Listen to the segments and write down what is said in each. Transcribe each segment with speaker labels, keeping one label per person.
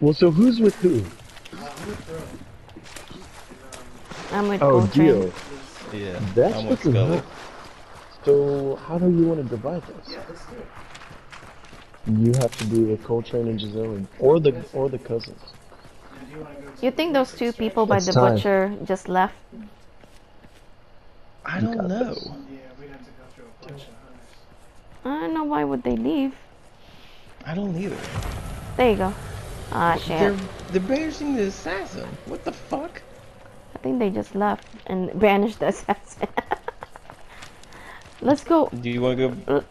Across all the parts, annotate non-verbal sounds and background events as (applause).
Speaker 1: Well, so who's with who?
Speaker 2: I'm with
Speaker 1: Oh,
Speaker 2: Coltrane.
Speaker 1: Dio.
Speaker 3: Yeah.
Speaker 1: That's
Speaker 3: I'm with
Speaker 1: fucking
Speaker 3: Scully.
Speaker 1: So, how do you want to divide this? You have to be with Coltrane and Giselle, or the or the cousins.
Speaker 2: You think those two people by
Speaker 1: It's
Speaker 2: the
Speaker 1: time.
Speaker 2: butcher just left?
Speaker 3: I don't
Speaker 1: got
Speaker 3: know.
Speaker 1: this.
Speaker 4: Yeah, we'd have to go through a bunch of hunters.
Speaker 2: I don't know why would they leave.
Speaker 3: I don't either.
Speaker 2: There you go. Ah shit.
Speaker 3: They're they're banishing the assassin. What the fuck?
Speaker 2: I think they just left and banished the assassin. (laughs) Let's go.
Speaker 3: Do you want to go?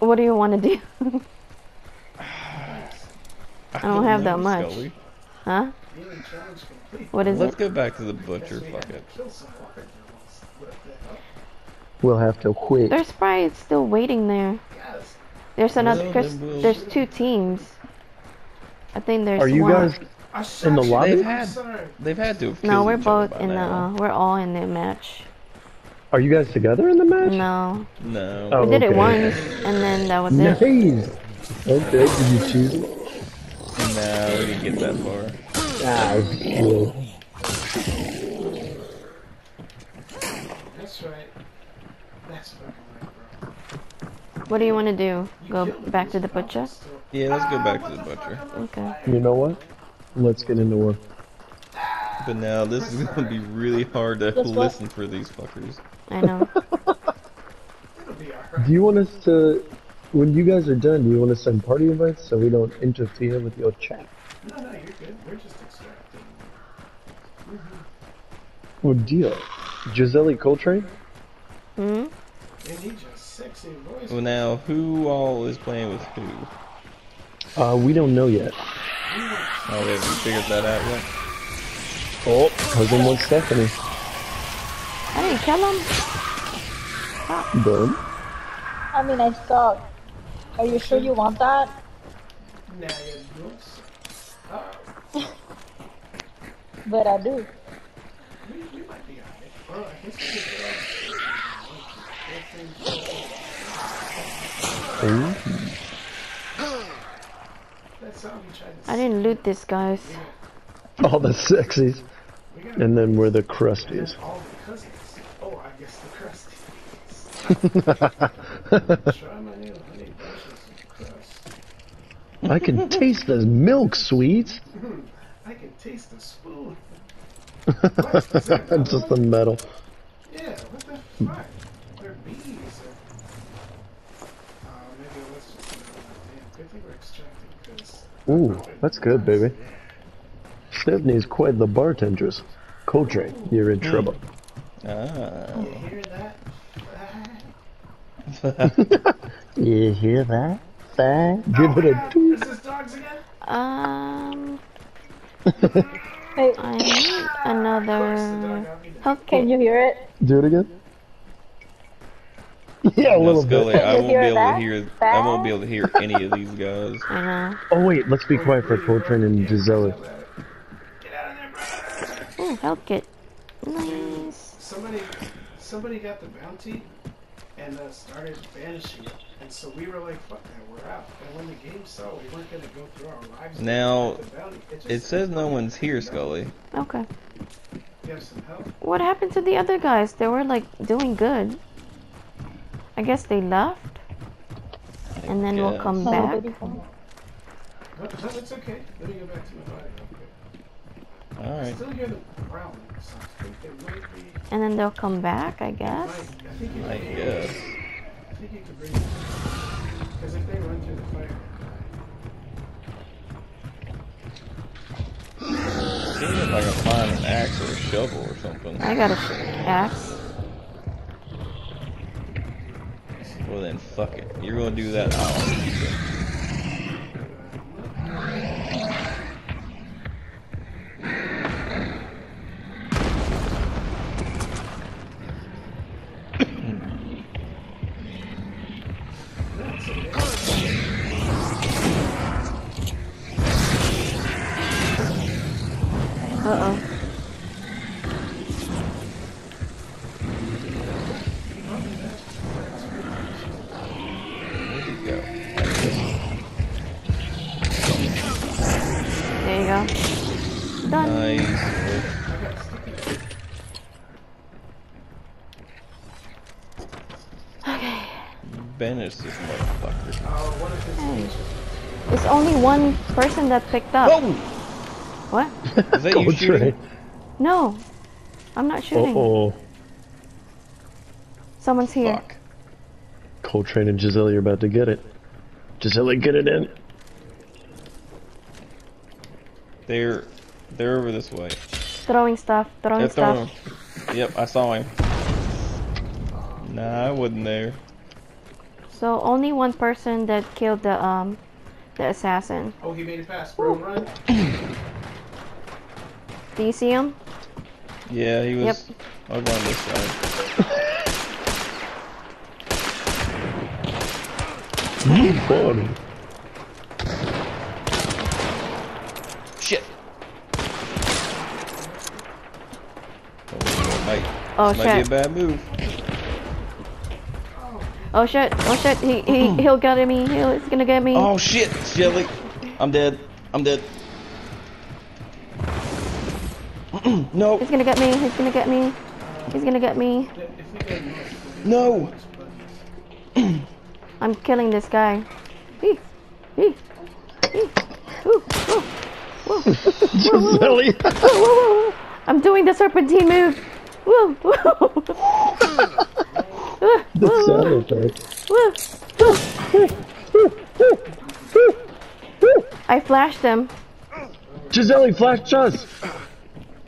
Speaker 2: What do you want to do? (laughs)
Speaker 3: I
Speaker 2: don't have that much.
Speaker 3: Scully.
Speaker 2: huh?
Speaker 4: Healing challenge complete.
Speaker 2: What is
Speaker 3: Let's go back to the butcher. Fuck it.
Speaker 4: Kill some water girls. What the hell?
Speaker 1: We'll have to quit.
Speaker 2: There's probably still waiting there. There's another. There's, there's two teams. I think there's
Speaker 1: Are you
Speaker 2: one.
Speaker 1: guys in the
Speaker 4: you.
Speaker 1: lobby?
Speaker 3: They've had they've had to have
Speaker 2: No, we're
Speaker 3: each
Speaker 2: both
Speaker 3: by
Speaker 2: in the. Uh, we're all in the match.
Speaker 1: Are you guys together in the match?
Speaker 2: No,
Speaker 3: No.
Speaker 1: Oh,
Speaker 2: we did it once, and then that was it.
Speaker 1: Nice. Okay, did you choose it?
Speaker 3: No, we didn't get that far.
Speaker 1: Ah, cool.
Speaker 4: That's right. That's right.
Speaker 2: What do you want to do? Go back to the butcher?
Speaker 4: Still-
Speaker 3: Yeah, let's go back to the butcher.
Speaker 2: Okay.
Speaker 1: You know what? Let's get into war.
Speaker 3: But now this is gonna be really hard to
Speaker 5: Let's go.
Speaker 3: listen for these fuckers.
Speaker 2: I know.
Speaker 4: It'll be alright.
Speaker 1: Do you want us to, when you guys are done, do you want to send party invites so we don't interfere with your chat?
Speaker 4: No, no, you're good. We're just extracting.
Speaker 1: Well, deal. Giselle Coltrane?
Speaker 2: Hmm.
Speaker 4: They need your sexy voice.
Speaker 3: Well, now who all is playing with who?
Speaker 1: Uh, we don't know yet.
Speaker 3: Oh, they haven't figured that out yet.
Speaker 1: Oh, cousin wants Stephanie.
Speaker 2: I didn't kill him.
Speaker 1: Boom.
Speaker 5: I mean, I suck. Are you sure you want that?
Speaker 4: Nah, yeah, oops. (laughs) Uh,
Speaker 5: But I do.
Speaker 4: we, we might be alright. Well, I guess we could go.
Speaker 1: Ooh.
Speaker 4: That song you tried to
Speaker 2: I didn't loot this, guys.
Speaker 1: All the sexies. And then we're the crusties.
Speaker 4: Oh, I guess the crusties. Try my new honey bunches of crust.
Speaker 1: I can taste the milk, sweet.
Speaker 4: Hmm, I can taste the spoon. (laughs)
Speaker 1: Just the metal.
Speaker 4: Yeah, what the hmm. fuck? They're bees. Uh, maybe let's just do that. Damn, good thing we're extracting because.
Speaker 1: Ooh, that's good, baby. Stephanie's quite the bartendress. Coltrane, you're in trouble.
Speaker 3: Ah.
Speaker 4: You hear that?
Speaker 1: You hear that? That? Give it a
Speaker 4: Is
Speaker 1: toot.
Speaker 4: this dogs again?
Speaker 2: Um,
Speaker 5: Hey, (laughs)
Speaker 2: I need another health
Speaker 5: can you hear it?
Speaker 1: Do it again. (laughs) Yeah, a
Speaker 3: No,
Speaker 1: little
Speaker 3: Scully,
Speaker 1: bit.
Speaker 3: I
Speaker 5: You
Speaker 3: won't be able
Speaker 5: that?
Speaker 3: to hear. I won't be able to hear any of these guys.
Speaker 2: I (laughs) know.
Speaker 1: Oh wait, let's be quiet for Coltrane and Giselle.
Speaker 4: Get out of there, bro!
Speaker 2: Ooh, health kit. Nice.
Speaker 4: Somebody, somebody got the bounty and uh, started banishing it. And so we were like, fuck that, we're out. And when the game saw we weren't going to go through our lives.
Speaker 3: Now,
Speaker 4: to get the bounty, it,
Speaker 3: It says no one's here, Scully.
Speaker 2: Okay.
Speaker 4: You have some help?
Speaker 2: What happened to the other guys? They were like doing good. I guess they left. And then we'll
Speaker 3: guess.
Speaker 2: come back.
Speaker 4: No, no, it's okay. Let me go back to my body real quick.
Speaker 3: All
Speaker 4: still hear them growling, so I think they might be.
Speaker 2: And then they'll come back, I guess.
Speaker 4: I think you
Speaker 3: I
Speaker 4: can,
Speaker 3: guess.
Speaker 4: I think you can bring them. Because if they run through the fire,
Speaker 3: See if I can find an axe or a shovel or something.
Speaker 2: I got a axe.
Speaker 3: Well then, fuck it. You're gonna do that.
Speaker 2: Done.
Speaker 3: Nice.
Speaker 4: I got sticky.
Speaker 2: Okay.
Speaker 3: Banish this motherfucker.
Speaker 4: It's
Speaker 2: Hey. It's only one person that picked up.
Speaker 3: Whoa!
Speaker 2: What? (laughs)
Speaker 3: Is that you
Speaker 1: Coltrane.
Speaker 3: shooting?
Speaker 2: No. I'm not
Speaker 1: Uh
Speaker 2: shooting.
Speaker 1: oh.
Speaker 2: Someone's here.
Speaker 3: Fuck.
Speaker 1: Coltrane and Giselle, you're about to get it. Giselle, get it in.
Speaker 3: They're they're over this way.
Speaker 2: Throwing stuff. Throwing
Speaker 3: They're
Speaker 2: stuff.
Speaker 3: throwing. Yep, I saw him. Nah, I wasn't there.
Speaker 2: So only one person that killed the um the assassin.
Speaker 4: Oh, he made it past. Bro, run. (coughs)
Speaker 2: Do you see him?
Speaker 3: Yeah, he was
Speaker 2: Yep.
Speaker 3: over on this side.
Speaker 1: Funny.
Speaker 3: Shit. Oh, might,
Speaker 2: Oh
Speaker 3: might be
Speaker 2: shit.
Speaker 3: a bad move.
Speaker 2: Oh shit. Oh shit. He he hmm. he'll get me. He'll, he's gonna get me.
Speaker 3: Oh shit, Shelly. I'm dead. I'm dead. (clears throat) no,
Speaker 2: He's gonna get me. He's gonna get me. He's gonna get me.
Speaker 4: If we go north,
Speaker 3: no. (clears throat)
Speaker 2: I'm killing this guy. Hee, hee, hee. Ooh, ooh, ooh.
Speaker 1: Giselle.
Speaker 2: Woo, woo, woo. I'm doing the serpentine move. Woo, woo. Woo,
Speaker 1: The sound effect.
Speaker 2: woo, woo. I flashed him.
Speaker 1: Giselle, flash us.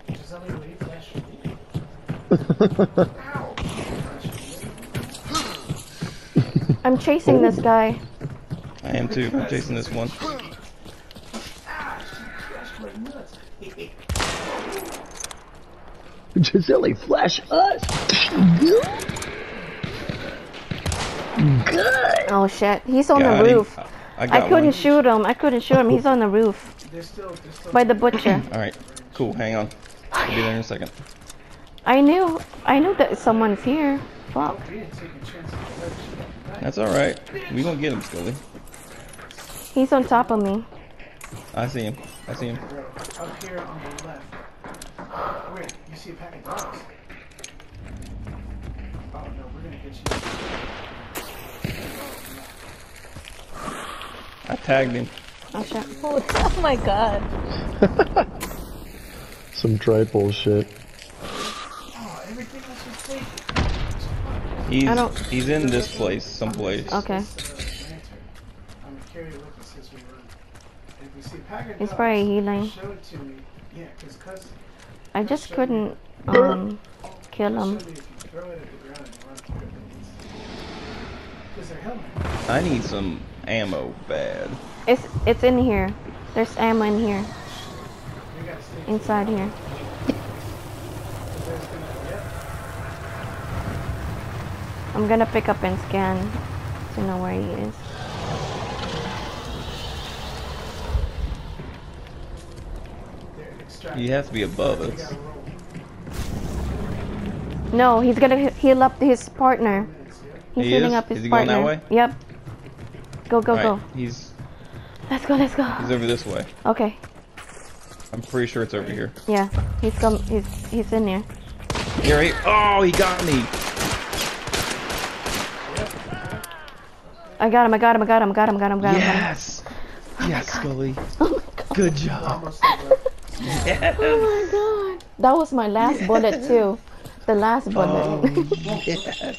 Speaker 4: Giselle, will you flash me? Ow!
Speaker 2: I'm chasing this guy.
Speaker 3: I am too. I'm chasing this one.
Speaker 4: Ah, she flashed my nuts.
Speaker 1: Giselle, flash us. Good.
Speaker 2: Oh shit. He's on
Speaker 3: Got
Speaker 2: the
Speaker 3: him.
Speaker 2: roof.
Speaker 3: I
Speaker 2: I couldn't
Speaker 3: one.
Speaker 2: shoot him. I couldn't shoot him. He's on the roof
Speaker 4: They're still, they're still.
Speaker 2: by the butcher. (clears throat)
Speaker 3: All right, cool. Hang on. I'll be there in a second.
Speaker 2: I knew. I knew that someone's here. Fuck.
Speaker 4: We didn't take a chance on her. She got back.
Speaker 3: That's all right. We gonna get him, Scully.
Speaker 2: He's on top of me.
Speaker 3: I see him. I see him.
Speaker 4: Up here on the left. Where? You see a pack of dogs? Oh no, we're gonna get you.
Speaker 3: I tagged him.
Speaker 2: Oh shit. (laughs)
Speaker 5: Oh my god. (laughs)
Speaker 1: Some dry bullshit.
Speaker 4: Oh, everything else was taken.
Speaker 3: He's
Speaker 2: I don't-
Speaker 3: he's in this place, someplace.
Speaker 2: Okay.
Speaker 4: Lantern. I'm gonna carry it with us as we run. And if we see a pack of
Speaker 2: He's probably healing.
Speaker 4: Show it to me. Yeah, cause cuz
Speaker 2: I just couldn't um kill him.
Speaker 4: if you throw it at the ground and run through it. Cause they're helmet.
Speaker 3: I need some ammo bad.
Speaker 2: It's it's in here. There's ammo in here.
Speaker 4: We gotta stay
Speaker 2: Inside here.
Speaker 4: cause there's gonna yep.
Speaker 2: I'm gonna pick up and scan to know where he is.
Speaker 4: They're extract.
Speaker 3: He has to be above us.
Speaker 2: No, he's gonna heal up his partner. He's
Speaker 3: He
Speaker 2: healing
Speaker 3: is?
Speaker 2: up his
Speaker 3: Is he going
Speaker 2: partner.
Speaker 3: that way?
Speaker 2: Yep. Go go
Speaker 3: All
Speaker 2: go.
Speaker 3: he's
Speaker 2: Let's go. Let's go.
Speaker 3: he's over this way.
Speaker 2: Okay.
Speaker 3: I'm pretty sure it's over here.
Speaker 2: Yeah. He's come. He's he's in there.
Speaker 3: Here he. Oh, he got me.
Speaker 2: I got him. I got him. I got him. I got him. I got him. I got him.
Speaker 3: Yes. Oh yes, Scully. Oh Good job.
Speaker 4: Almost
Speaker 3: Yes.
Speaker 2: Oh my god. That was my last bullet too. The last bullet.
Speaker 3: Oh, yes.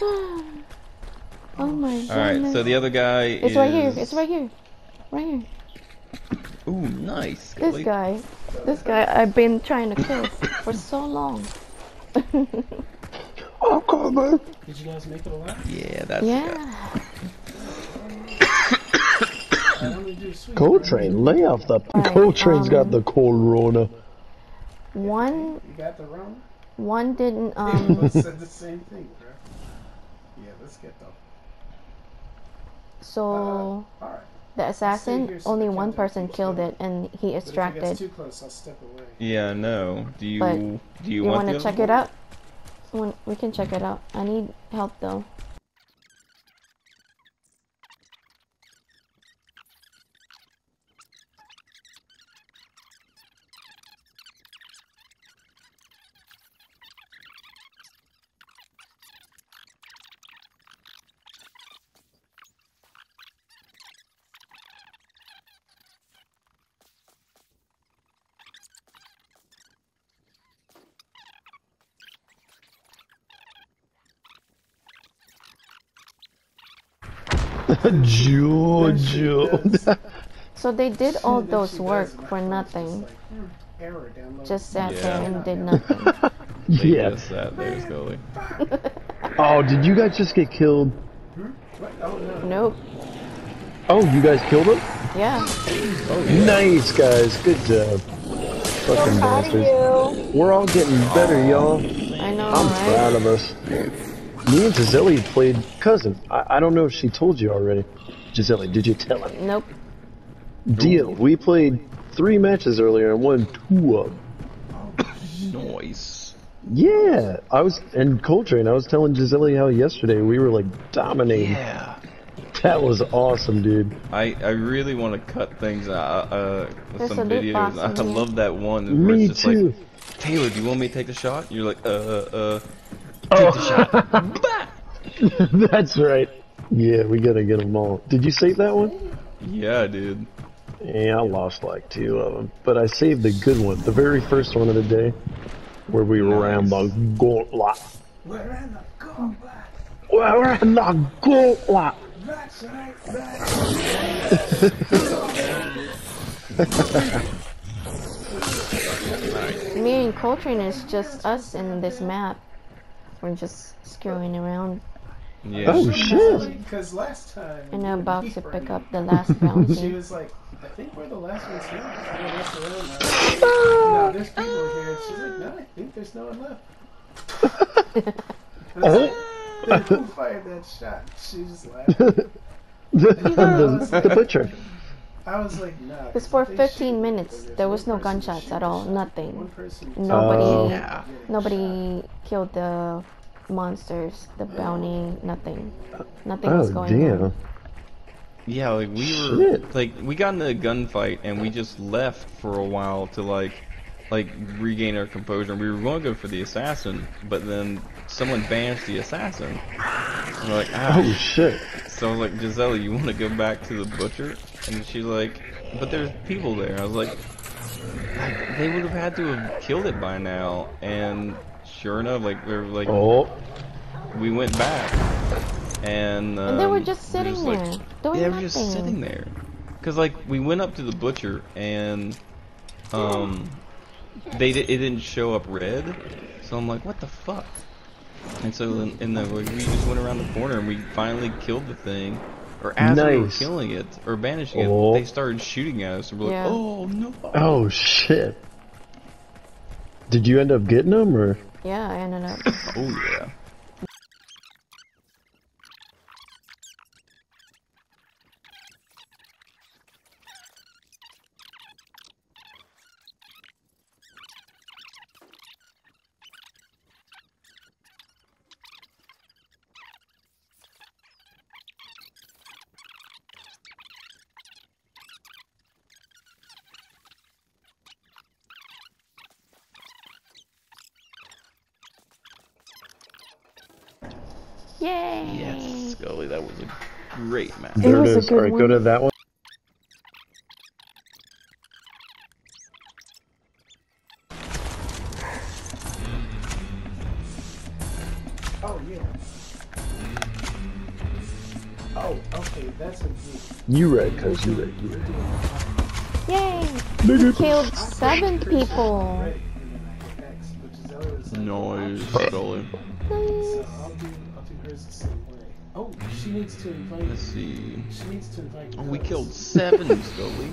Speaker 3: (laughs)
Speaker 2: oh my god.
Speaker 3: All right. So the other guy
Speaker 2: It's
Speaker 3: is.
Speaker 2: right here. It's right here. Right here.
Speaker 3: Ooh, nice.
Speaker 2: This
Speaker 3: Scully.
Speaker 2: guy. This guy I've been trying to kill for so long.
Speaker 1: Oh, come on.
Speaker 4: Did you guys make it alive?
Speaker 3: Yeah, that's the
Speaker 2: yeah.
Speaker 1: Coltrane, lay off the.
Speaker 2: Right,
Speaker 1: Coltrane's got
Speaker 2: um,
Speaker 1: the corona.
Speaker 2: One
Speaker 4: You got the wrong?
Speaker 2: one didn't (laughs)
Speaker 4: Um, said the same thing, bro. Yeah, let's get them.
Speaker 2: so
Speaker 4: Alright.
Speaker 2: the assassin
Speaker 4: so
Speaker 2: only one person killed
Speaker 4: going.
Speaker 2: it and he
Speaker 4: But if it gets
Speaker 2: extracted.
Speaker 4: too close, I'll step away.
Speaker 3: Yeah, no. Do you
Speaker 2: But
Speaker 3: do you,
Speaker 2: You
Speaker 3: want
Speaker 2: want to check
Speaker 3: one?
Speaker 2: it out? When- We can check it out. I need help though.
Speaker 1: Jojo.
Speaker 2: So they did all those work
Speaker 4: does, and my
Speaker 2: for nothing.
Speaker 4: like, error, download.
Speaker 2: Just sat
Speaker 3: Yeah.
Speaker 2: there and did nothing. (laughs)
Speaker 3: They
Speaker 1: yeah.
Speaker 3: just sat there, Scully. (laughs)
Speaker 1: Oh, did you guys just get killed?
Speaker 4: What? No.
Speaker 2: nope.
Speaker 1: Oh, you guys killed him?
Speaker 2: Yeah.
Speaker 3: Oh yeah.
Speaker 1: Nice, guys. Good job. Fucking
Speaker 5: So proud of
Speaker 1: bastards.
Speaker 5: you.
Speaker 1: We're all getting better, y'all.
Speaker 2: I know,
Speaker 1: I'm
Speaker 2: right?
Speaker 1: proud of us. Me and Giselle played cousin. I, I don't know if she told you already. Giselle, did you tell him?
Speaker 2: Nope.
Speaker 1: Deal. We played three matches earlier and won two of them.
Speaker 3: Noise.
Speaker 1: Yeah, I was and Coltrane. I was telling Giselle how yesterday we were like dominating.
Speaker 3: Yeah.
Speaker 1: That was awesome, dude.
Speaker 3: I, I really want to cut things out, uh, with some videos.
Speaker 2: box
Speaker 3: I love that one
Speaker 1: Me
Speaker 3: it's just
Speaker 1: too.
Speaker 3: like, Taylor, do you want me to take the shot? You're like, uh, uh,
Speaker 1: Oh, (laughs) that's right. Yeah, we gotta get them all. Did you save that one?
Speaker 3: yeah, dude.
Speaker 1: Yeah, I lost like two of them, but I saved the good one, the very first one of the day, where we ran the gauntlet.
Speaker 4: We're in the combat.
Speaker 1: We're in the gauntlet.
Speaker 4: That's right. That's (laughs)
Speaker 2: Me and Coltrane is just us in this map. We're just screwing around
Speaker 3: Yeah.
Speaker 1: Oh shit!
Speaker 4: Because last time.
Speaker 2: and I'm
Speaker 4: when
Speaker 2: about to pick up the last (laughs)
Speaker 4: She was like, I think we're the last ones here. I don't mess around. I no, there's people here. And she's like, no, I think there's no one left. (laughs) I was like, oh. (laughs) who fired that shot? She just laughed.
Speaker 1: the, the, the butcher.
Speaker 4: I was like, nah.
Speaker 2: It's for 15
Speaker 4: shoot
Speaker 2: minutes. There was no gunshots at all. Nothing.
Speaker 4: One person
Speaker 2: Nobody,
Speaker 1: Oh.
Speaker 3: Yeah.
Speaker 2: nobody killed the monsters, the bounty, nothing. Nothing oh, was
Speaker 1: Oh
Speaker 2: going
Speaker 1: damn!
Speaker 2: on.
Speaker 3: Yeah, like we were
Speaker 1: Shit.
Speaker 3: like we got in a gunfight and we just left for a while to like like regain our composure. We were going to go for the assassin, but then someone banished the assassin. And we're like.
Speaker 1: Oh shit!
Speaker 3: So I was like, Giselle, you want to go back to the butcher? And she's like, but there's people there. I was like, like, they would have had to have killed it by now. And sure enough, like we were like,
Speaker 1: Oh,
Speaker 3: we went back, and um,
Speaker 2: And they were just
Speaker 3: we
Speaker 2: sitting
Speaker 3: like-
Speaker 2: there, doing
Speaker 3: yeah, they
Speaker 2: nothing.
Speaker 3: were just sitting there. Cause like we went up to the butcher and um they it didn't show up red, so I'm like, what the fuck? And so in, and then we we just went around the corner and we finally killed the thing. Or as we were killing it or banishing
Speaker 1: Oh.
Speaker 3: it, they started shooting at us and we're like,
Speaker 2: Yeah.
Speaker 3: oh no.
Speaker 1: oh shit! Did you end up getting them or?
Speaker 2: Yeah, I ended up. (laughs)
Speaker 3: Oh yeah.
Speaker 2: Yay!
Speaker 3: Yes, Scully, that was a great match.
Speaker 1: There
Speaker 2: was
Speaker 1: it
Speaker 2: a
Speaker 1: is.
Speaker 2: good
Speaker 1: All right, go to that one.
Speaker 4: Oh, yeah. Oh, okay, that's a good.
Speaker 1: You read, cause you read. You read.
Speaker 2: Yay!
Speaker 1: Nigga.
Speaker 2: Killed seven people.
Speaker 4: Ready, and then I hit X, which is always like,
Speaker 3: Noise, Scully.
Speaker 4: So the same way. Oh, she needs to invite.
Speaker 3: Let's see.
Speaker 4: She needs to invite.
Speaker 3: Oh, we killed seven, (laughs) Scully.